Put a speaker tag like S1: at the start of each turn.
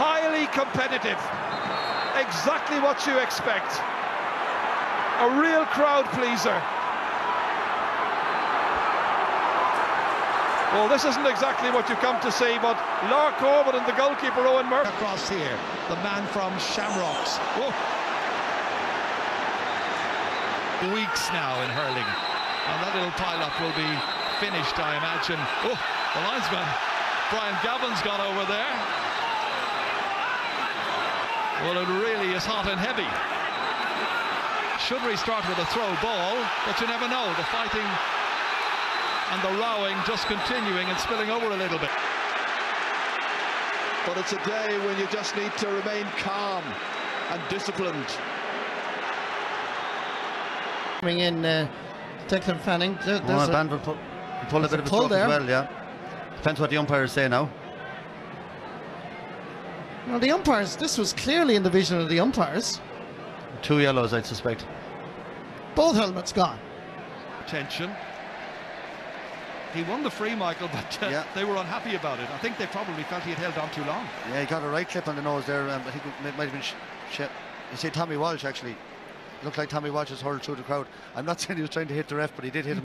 S1: highly competitive. Exactly what you expect. A real crowd pleaser. Well, this isn't exactly what you come to see, but Lar Corbett and the goalkeeper Owen Murphy.
S2: Across here, the man from Shamrocks. Oh. Weeks now in hurling. And that little pile-up will be finished, I imagine. Oh, the linesman, Brian Gavin's gone over there. Well, it really is hot and heavy. Should we start with a throw ball, but you never know. The fighting and the rowing just continuing and spilling over a little bit.
S3: But it's a day when you just need to remain calm and disciplined.
S4: Coming in, uh, Declan Fanning. There, there's
S5: Van
S4: a,
S5: will pull, pull a bit
S4: a
S5: of a
S4: pull
S5: stroke as
S4: there.
S5: well, yeah. Depends what the umpires say now.
S4: Well, the umpires. This was clearly in the vision of the umpires.
S5: Two yellows, I'd suspect.
S4: Both helmets gone.
S1: Attention. He won the free, Michael, but uh,
S5: Yeah.
S1: they were unhappy about it. I think they probably felt he had held on too long.
S5: Yeah, he got a right clip on the nose there. Um, I think it might, might have been. Sh- sh- you see Tommy Walsh actually. Looked like Tommy Walsh has hurled through the crowd. I'm not saying he was trying to hit the ref, but he did hit him.